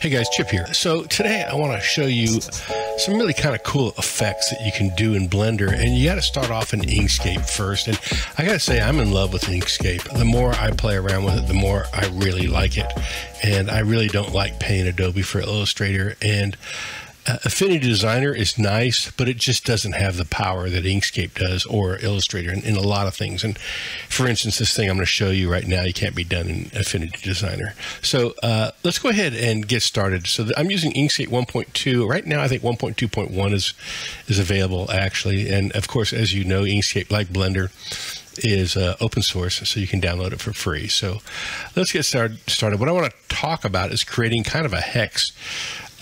Hey guys, Chipp here. So today I want to show you some really kind of cool effects that you can do in Blender and you got to start off in Inkscape first. And I got to say I'm in love with Inkscape. The more I play around with it, the more I really like it. And I really don't like paying Adobe for Illustrator and uh, Affinity Designer is nice, but it just doesn't have the power that Inkscape does or Illustrator in, in a lot of things. And for instance, this thing I'm going to show you right now, you can't be done in Affinity Designer. So uh, let's go ahead and get started. So I'm using Inkscape 1.2 right now. I think 1.2.1 is is available actually, and of course, as you know, Inkscape like Blender is uh, open source, so you can download it for free. So let's get started. Started. What I want to talk about is creating kind of a hex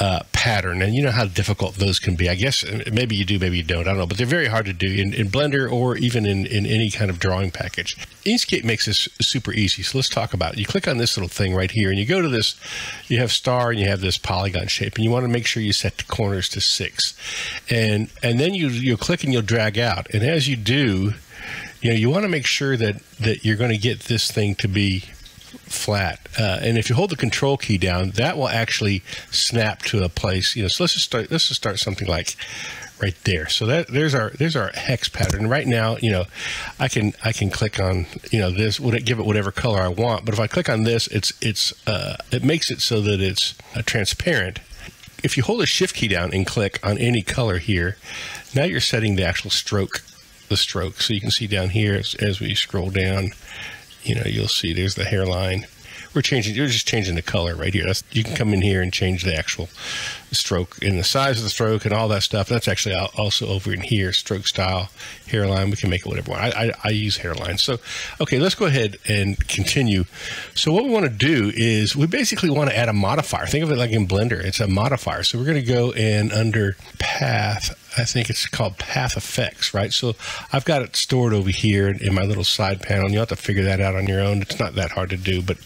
uh, pattern. And you know how difficult those can be. I guess uh, maybe you do, maybe you don't. I don't know. But they're very hard to do in, in Blender or even in, in any kind of drawing package. Inkscape makes this super easy. So let's talk about it. You click on this little thing right here and you go to this, you have star and you have this polygon shape and you want to make sure you set the corners to six. And, and then you, you'll click and you'll drag out. And as you do, you know, you want to make sure that, that you're going to get this thing to be flat. Uh, and if you hold the control key down, that will actually snap to a place. You know, so let's just start. Let's just start something like right there. So that there's our there's our hex pattern. Right now, you know, I can I can click on you know this. Would it give it whatever color I want? But if I click on this, it's it's uh, it makes it so that it's uh, transparent. If you hold the shift key down and click on any color here, now you're setting the actual stroke, the stroke. So you can see down here as, as we scroll down, you know, you'll see there's the hairline. We're changing, you're just changing the color right here. That's, you can come in here and change the actual stroke and the size of the stroke and all that stuff. That's actually also over in here, stroke style, hairline. We can make it whatever I, I, I use hairline. So, okay, let's go ahead and continue. So what we want to do is we basically want to add a modifier. Think of it like in Blender. It's a modifier. So we're going to go in under path I think it's called Path Effects, right? So I've got it stored over here in my little side panel. You'll have to figure that out on your own. It's not that hard to do, but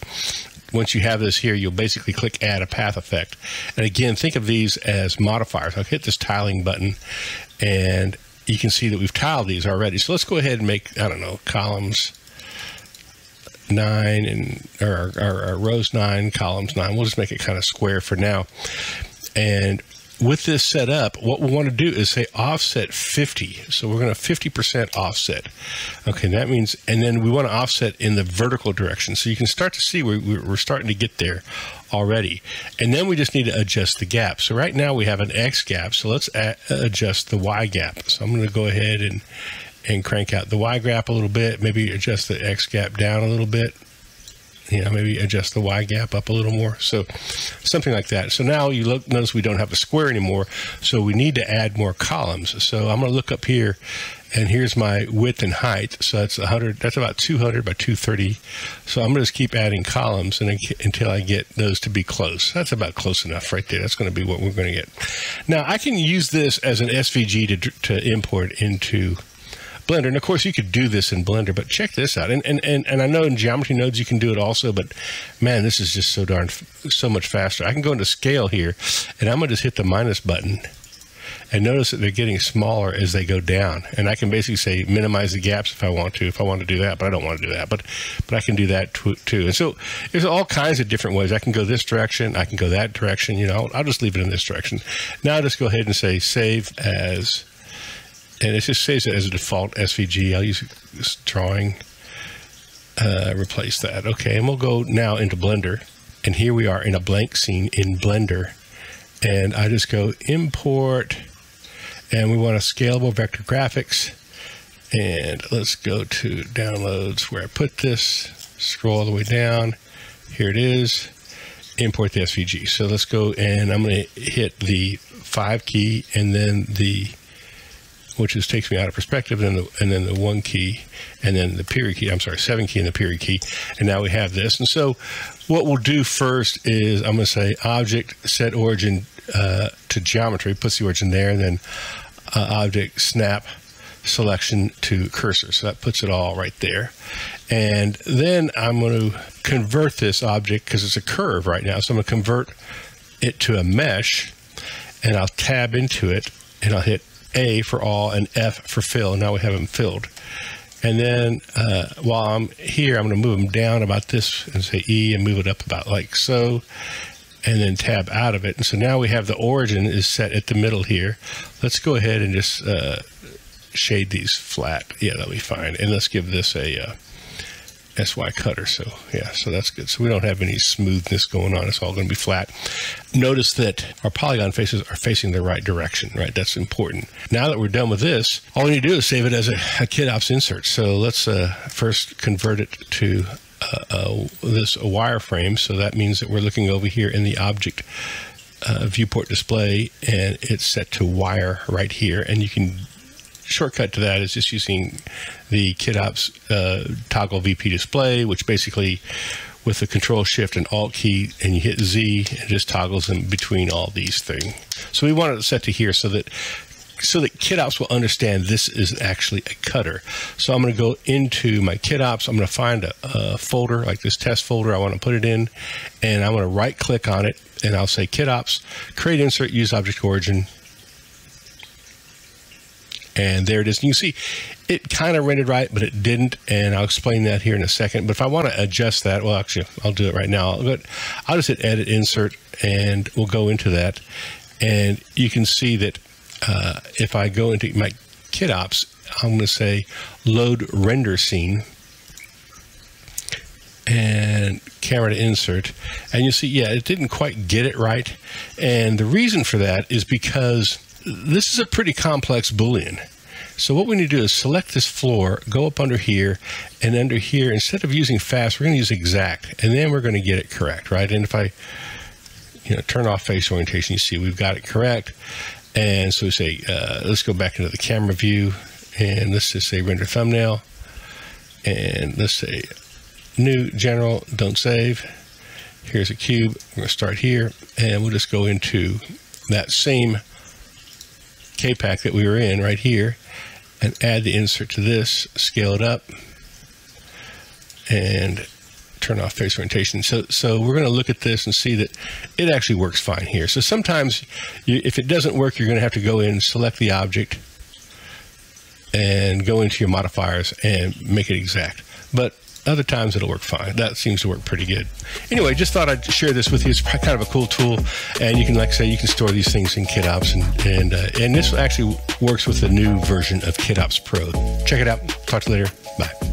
once you have this here, you'll basically click Add a Path Effect. And again, think of these as modifiers. I'll hit this tiling button, and you can see that we've tiled these already. So let's go ahead and make, I don't know, columns nine and or, or, or rows nine, columns nine. We'll just make it kind of square for now. And with this set up, what we want to do is say offset 50. So we're going to 50% offset. Okay, that means, and then we want to offset in the vertical direction. So you can start to see we're, we're starting to get there already. And then we just need to adjust the gap. So right now we have an X gap. So let's adjust the Y gap. So I'm going to go ahead and, and crank out the Y gap a little bit, maybe adjust the X gap down a little bit you know, maybe adjust the Y gap up a little more. So something like that. So now you look, notice we don't have a square anymore. So we need to add more columns. So I'm going to look up here and here's my width and height. So that's 100, that's about 200 by 230. So I'm going to just keep adding columns and until I get those to be close. That's about close enough right there. That's going to be what we're going to get. Now I can use this as an SVG to, to import into Blender. And of course, you could do this in Blender, but check this out. And, and, and, and I know in geometry nodes you can do it also, but man, this is just so darn, so much faster. I can go into scale here and I'm going to just hit the minus button and notice that they're getting smaller as they go down. And I can basically say minimize the gaps if I want to, if I want to do that, but I don't want to do that. But but I can do that too. And so there's all kinds of different ways. I can go this direction, I can go that direction. You know, I'll, I'll just leave it in this direction. Now I'll just go ahead and say save as and it just says it as a default SVG. I'll use this drawing, uh, replace that. Okay, and we'll go now into Blender. And here we are in a blank scene in Blender. And I just go import, and we want a scalable vector graphics. And let's go to downloads where I put this, scroll all the way down. Here it is, import the SVG. So let's go and I'm going to hit the five key and then the which is takes me out of perspective, and then the, and then the one key, and then the period key. I'm sorry, seven key and the period key, and now we have this. And so, what we'll do first is I'm going to say object set origin uh, to geometry, puts the origin there, and then uh, object snap selection to cursor. So that puts it all right there. And then I'm going to convert this object because it's a curve right now. So I'm going to convert it to a mesh and I'll tab into it and I'll hit a for all and F for fill. Now we have them filled. And then uh, while I'm here, I'm going to move them down about this and say E and move it up about like so. and then tab out of it. And so now we have the origin is set at the middle here. Let's go ahead and just uh, shade these flat. Yeah, that'll be fine. And let's give this a uh, SY cutter. So yeah, so that's good. So we don't have any smoothness going on. It's all going to be flat. Notice that our polygon faces are facing the right direction, right? That's important. Now that we're done with this, all we need to do is save it as a, a KitOps insert. So let's uh, first convert it to uh, uh, this a wireframe. So that means that we're looking over here in the object uh, viewport display and it's set to wire right here. And you can shortcut to that is just using the KitOps uh, toggle VP display, which basically with the control shift and alt key and you hit Z, it just toggles in between all these things. So we want it set to here so that so that KitOps will understand this is actually a cutter. So I'm going to go into my KitOps. I'm going to find a, a, folder like this test folder. I want to put it in and I'm going to right click on it and I'll say KitOps, create insert, use object origin, and there it is. And you see it kind of rendered right, but it didn't. And I'll explain that here in a second. But if I want to adjust that, well, actually, I'll do it right now. But I'll just hit edit insert and we'll go into that. And you can see that uh, if I go into my KitOps, I'm going to say load render scene and camera to insert. And you see, yeah, it didn't quite get it right. And the reason for that is because this is a pretty complex Boolean. So what we need to do is select this floor, go up under here, and under here, instead of using fast, we're going to use exact, and then we're going to get it correct, right? And if I, you know, turn off face orientation, you see we've got it correct. And so we say, uh, let's go back into the camera view, and let's just say render thumbnail, and let's say new general, don't save. Here's a cube. We're going to start here, and we'll just go into that same K-Pack that we were in right here and add the insert to this, scale it up, and turn off face orientation. So, so we're going to look at this and see that it actually works fine here. So sometimes you, if it doesn't work, you're going to have to go in, select the object, and go into your modifiers and make it exact. But other times it'll work fine. That seems to work pretty good. Anyway, just thought I'd share this with you. It's kind of a cool tool, and you can, like I say, you can store these things in KitOps, and and uh, and this actually works with the new version of KitOps Pro. Check it out. Talk to you later. Bye.